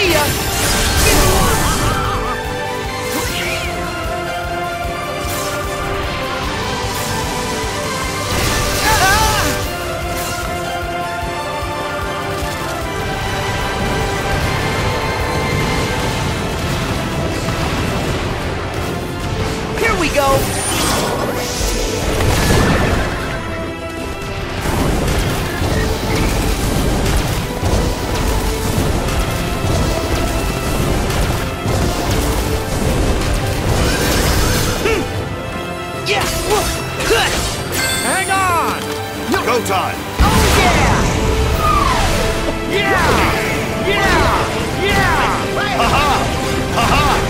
See ya! Here we go! Yeah! Yeah! Yeah! Ha ha! Ha ha!